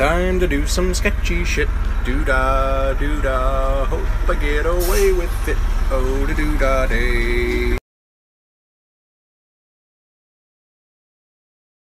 Time to do some sketchy shit. Doo da, doo da. Hope I get away with it. Oh, da doo da day.